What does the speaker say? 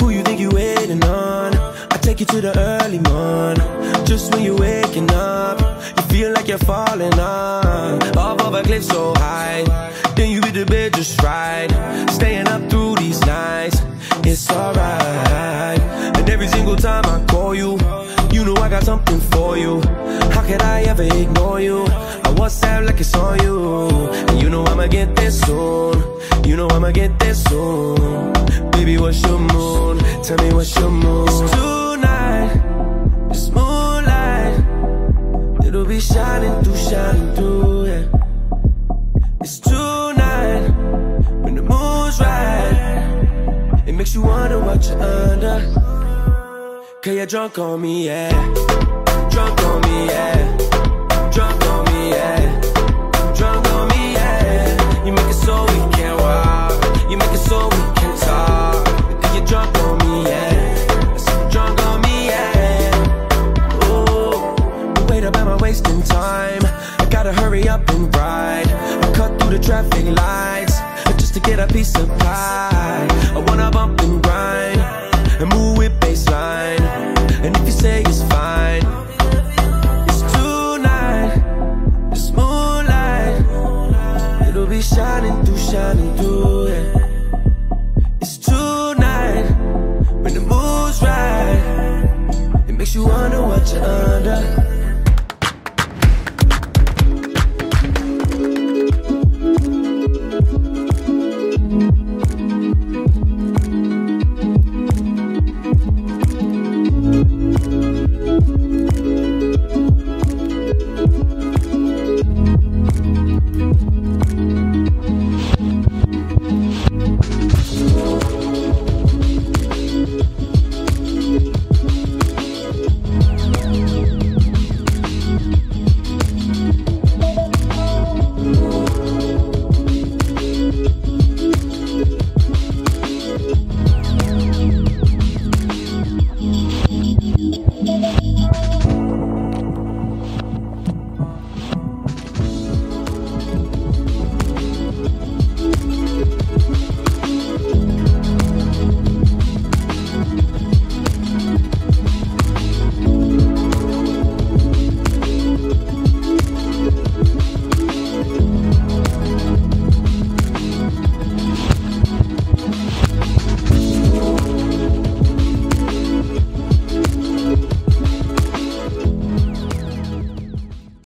Who you think you waiting on? I take you to the early morning, Just when you're waking up, you feel like you're falling off, off of a cliff so high. Then you hit the bed just right, staying up through these nights. It's alright. And every single time I call you, you know I got something for you. How could I ever ignore you? WhatsApp like it's on you. You know I'ma get there soon. You know I'ma get there soon. Baby, what's your mood? Tell me what's your mood? It's tonight, it's moonlight. It'll be shining through, shining through, yeah. It's tonight when the moon's right. It makes you wonder what you're under. Cause you're drunk on me, yeah. Drunk on me, yeah. Gotta hurry up and ride. I cut through the traffic lights just to get a piece of pie. I wanna bump and grind and move with baseline. And if you say it's fine, it's tonight, it's moonlight. It'll be shining through, shining through, yeah. It's tonight when the moon's right. It makes you wonder what you're under.